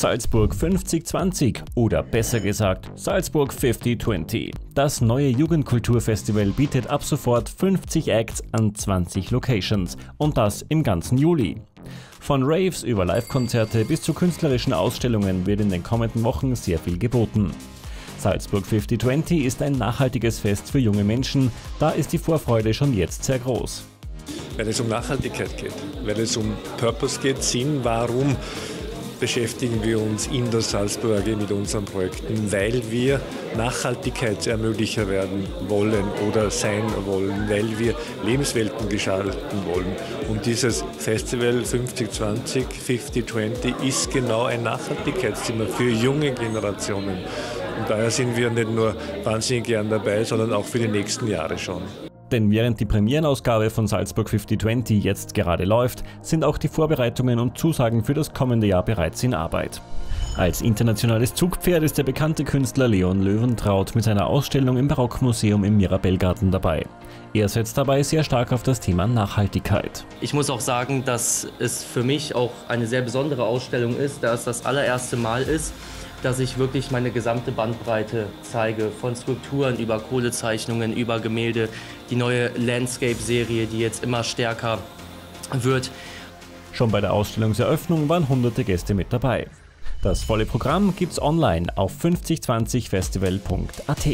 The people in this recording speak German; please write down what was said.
Salzburg 5020 oder besser gesagt Salzburg 5020. Das neue Jugendkulturfestival bietet ab sofort 50 Acts an 20 Locations und das im ganzen Juli. Von Raves über Live-Konzerte bis zu künstlerischen Ausstellungen wird in den kommenden Wochen sehr viel geboten. Salzburg 5020 ist ein nachhaltiges Fest für junge Menschen, da ist die Vorfreude schon jetzt sehr groß. Weil es um Nachhaltigkeit geht, weil es um Purpose geht, Sinn, warum beschäftigen wir uns in der Salzburg mit unseren Projekten, weil wir Nachhaltigkeitsermöglicher werden wollen oder sein wollen, weil wir Lebenswelten gestalten wollen. Und dieses Festival 5020, 5020 ist genau ein Nachhaltigkeitszimmer für junge Generationen. Und daher sind wir nicht nur wahnsinnig gern dabei, sondern auch für die nächsten Jahre schon. Denn während die Premierenausgabe von Salzburg 5020 jetzt gerade läuft, sind auch die Vorbereitungen und Zusagen für das kommende Jahr bereits in Arbeit. Als internationales Zugpferd ist der bekannte Künstler Leon Löwentraut mit seiner Ausstellung im Barockmuseum im Mirabellgarten dabei. Er setzt dabei sehr stark auf das Thema Nachhaltigkeit. Ich muss auch sagen, dass es für mich auch eine sehr besondere Ausstellung ist, da es das allererste Mal ist, dass ich wirklich meine gesamte Bandbreite zeige, von Skulpturen über Kohlezeichnungen, über Gemälde, die neue Landscape-Serie, die jetzt immer stärker wird. Schon bei der Ausstellungseröffnung waren hunderte Gäste mit dabei. Das volle Programm gibt's online auf 5020festival.at.